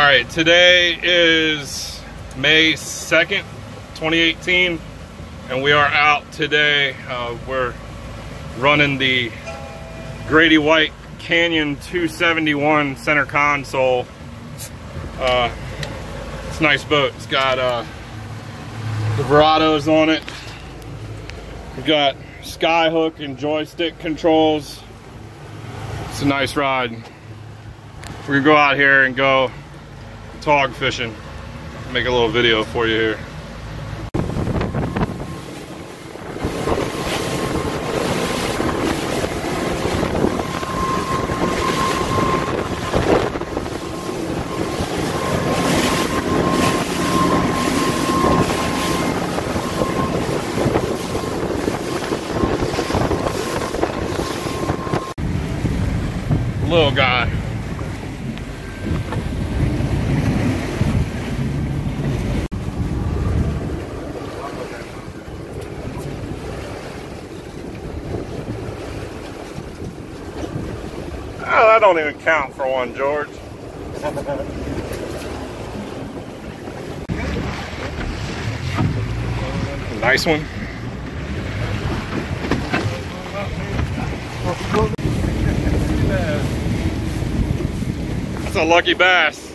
All right, today is May 2nd, 2018, and we are out today. Uh, we're running the Grady White Canyon 271 center console. Uh, it's a nice boat. It's got uh, the Verados on it. We've got skyhook and joystick controls. It's a nice ride. We're gonna go out here and go tog fishing. Make a little video for you here. Little guy. Oh, that don't even count for one, George. nice one. That's a lucky bass.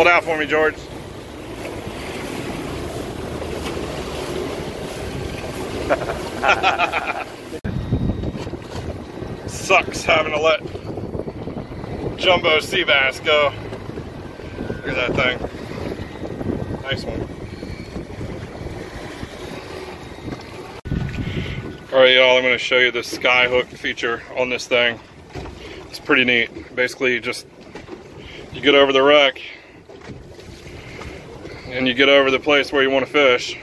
Hold out for me, George. Sucks having to let jumbo sea bass go. Look at that thing. Nice one. Alright y'all, I'm going to show you the skyhook feature on this thing. It's pretty neat. Basically just you get over the wreck and you get over the place where you want to fish.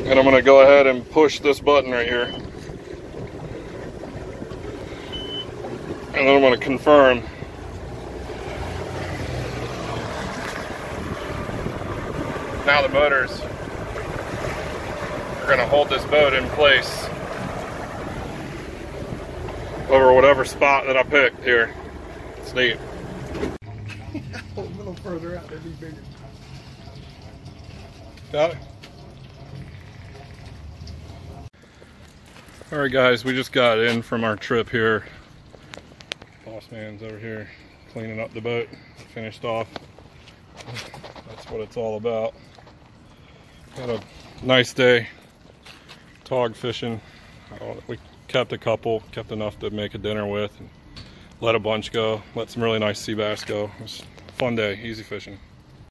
And I'm going to go ahead and push this button right here. And then I'm going to confirm. Now the motors are going to hold this boat in place over whatever spot that I picked here. Neat. a little further out, that'd be bigger. Got it? Alright guys, we just got in from our trip here. Boss man's over here cleaning up the boat. Finished off. That's what it's all about. Had a nice day tog fishing. Uh, We kept a couple, kept enough to make a dinner with. And let a bunch go. Let some really nice sea bass go. It was a fun day, easy fishing.